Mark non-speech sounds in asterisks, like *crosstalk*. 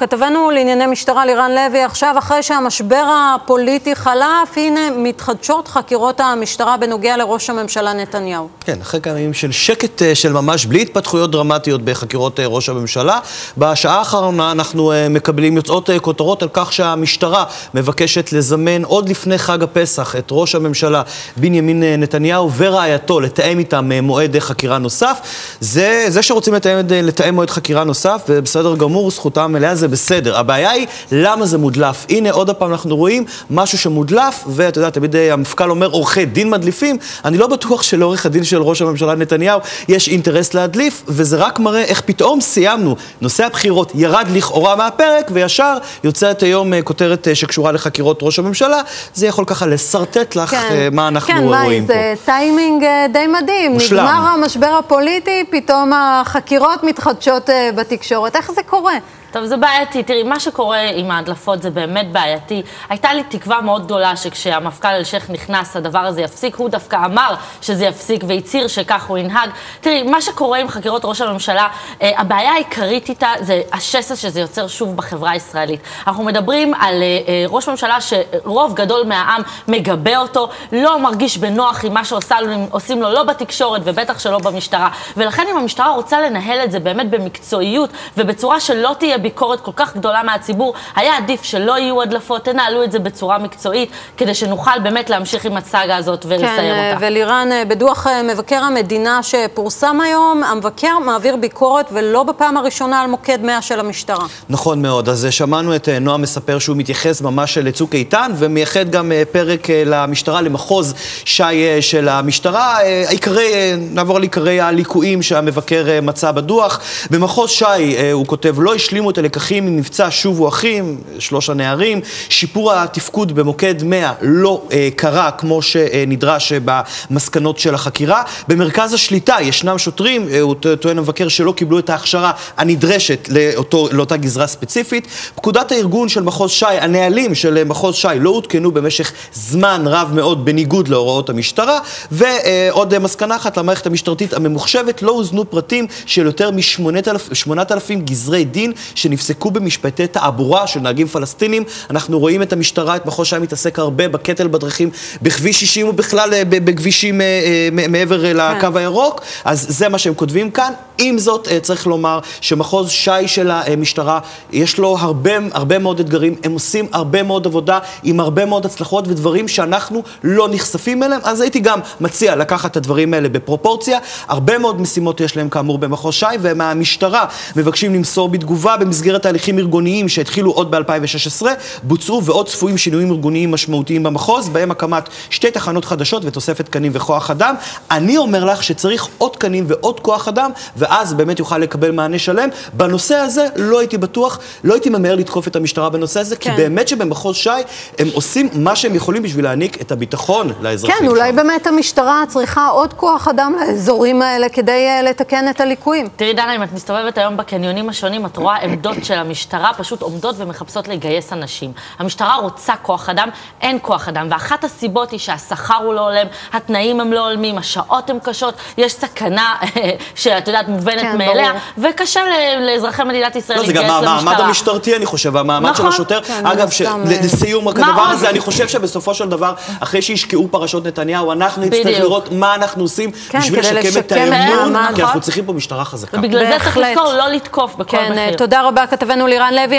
כתבנו לענייני משטרה לירן לוי, עכשיו אחרי שהמשבר הפוליטי חלף, הנה מתחדשות חקירות המשטרה בנוגע לראש הממשלה נתניהו. כן, אחרי כמה ימים של שקט של ממש, בלי התפתחויות דרמטיות בחקירות ראש הממשלה, בשעה האחרונה אנחנו מקבלים יוצאות כותרות על כך שהמשטרה מבקשת לזמן עוד לפני חג הפסח את ראש הממשלה בנימין נתניהו ורעייתו לתאם איתם מועד חקירה נוסף. זה, זה שרוצים לתאם, לתאם מועד חקירה נוסף, ובסדר גמור, זכותם מלאה, זה בסדר. הבעיה היא, למה זה מודלף? הנה, עוד פעם אנחנו רואים משהו שמודלף, ואתה יודע, תמיד המפכ"ל אומר, עורכי דין מדליפים. אני לא בטוח שלעורך הדין של ראש הממשלה נתניהו יש אינטרס להדליף, וזה רק מראה איך פתאום סיימנו. נושא הבחירות ירד לכאורה מהפרק, וישר יוצאת היום כותרת שקשורה לחקירות ראש הממשלה. זה יכול ככה לסרטט לך כן, מה אנחנו כן, רואים פה. כן, זה טיימינג די מדהים. מושלם. נגמר המשבר הפוליטי, פתאום החקירות מתחדשות בתקשורת. איך זה קורה? טוב, זה בעייתי. תראי, מה שקורה עם ההדלפות זה באמת בעייתי. הייתה לי תקווה מאוד גדולה שכשהמפכ"ל אלשיך נכנס, הדבר הזה יפסיק. הוא דווקא אמר שזה יפסיק והצהיר שכך הוא ינהג. תראי, מה שקורה עם חקירות ראש הממשלה, אה, הבעיה העיקרית איתה זה השסע שזה יוצר שוב בחברה הישראלית. אנחנו מדברים על אה, אה, ראש ממשלה שרוב גדול מהעם מגבה אותו, לא מרגיש בנוח עם מה שעושים לו, לא בתקשורת ובטח שלא במשטרה. ולכן אם המשטרה רוצה לנהל את זה באמת במקצועיות ובצורה שלא תהיה ביקורת כל כך גדולה מהציבור, היה עדיף שלא יהיו הדלפות, תנהלו את זה בצורה מקצועית, כדי שנוכל באמת להמשיך עם הסאגה הזאת ולסיים כן, אותה. ולירן, בדוח מבקר המדינה שפורסם היום, המבקר מעביר ביקורת ולא בפעם הראשונה על מוקד 100 של המשטרה. נכון מאוד, אז שמענו את נועם מספר שהוא מתייחס ממש לצוק איתן, ומייחד גם פרק למשטרה, למחוז שי של המשטרה. עיקרי, נעבור על עיקרי הליקויים שהמבקר מצא בדוח. במחוז שי הוא כותב, לא השלימו את הלקחים ממבצע שובו אחים, שלוש הנערים, שיפור התפקוד במוקד 100 לא אה, קרה כמו שנדרש במסקנות של החקירה. במרכז השליטה ישנם שוטרים, אה, הוא טוען המבקר, שלא קיבלו את ההכשרה הנדרשת לאותו, לאותה גזרה ספציפית. פקודת הארגון של מחוז שי, הנהלים של מחוז שי לא עודכנו במשך זמן רב מאוד בניגוד להוראות המשטרה. ועוד אה, מסקנה אחת למערכת המשטרתית הממוחשבת, לא הוזנו פרטים של יותר מ-8,000 גזרי דין שנפסקו במשפטי תעבורה של נהגים פלסטינים. אנחנו רואים את המשטרה, את מחוז שי מתעסק הרבה בקטל בדרכים, בכביש 60 ובכלל בכבישים מעבר לקו הירוק. אז זה מה שהם כותבים כאן. עם זאת, צריך לומר שמחוז שי של המשטרה, יש לו הרבה, הרבה מאוד אתגרים. הם עושים הרבה מאוד עבודה עם הרבה מאוד הצלחות ודברים שאנחנו לא נחשפים אליהם. אז הייתי גם מציע לקחת את הדברים האלה בפרופורציה. הרבה מאוד משימות יש להם כאמור במחוז שי, ומהמשטרה מבקשים למסור בתגובה במסגרת תהליכים ארגוניים שהתחילו עוד ב-2016, בוצעו ועוד צפויים שינויים ארגוניים משמעותיים במחוז, בהם הקמת שתי תחנות חדשות ותוספת תקנים וכוח אדם. אני אומר לך שצריך עוד תקנים ועוד כוח אדם, ואז באמת יוכל לקבל מענה שלם. בנושא הזה לא הייתי בטוח, לא הייתי ממהר לתקוף את המשטרה בנושא הזה, כן. כי באמת שבמחוז שי הם עושים מה שהם יכולים בשביל להעניק את הביטחון לאזרחים. כן, אולי באמת המשטרה צריכה עוד כוח אדם לאזורים האלה כדי uh, לתקן את הליקויים. תראי, דנה, אם את מסתובבת היום בקניונים השונים, את רואה עמדות של המשטרה פשוט עומדות ומחפשות לגייס אנשים. המשטרה רוצה כוח אדם, אין כוח אדם, ואחת הסיבות היא שהשכר הוא לא הולם, התנאים הם לא הולמים, השעות הן קשות, יש סכנה *laughs* שאת יודעת, מובנת כן, מאליה, ברור. וקשה לאזרחי מדינת ישראל לא, להתגייס למשטרה. זה גם המעמד המשטרתי, אני חושב, המעמד נכון, של השוטר. כן, אגב, ש... לסיום הדבר הזה, אני חושב שבסופו של דבר, אחרי שהשקעו פרשות נתניהו, אנחנו נצטרך לראות מה אנחנו עושים כן, בשביל לשקם את האמון, כי אנחנו צריכים פה משטרה חזקה. ובגלל זה צריך לזכור לא לתקוף בכל מחיר. רבה, כתבנו לירן לוי.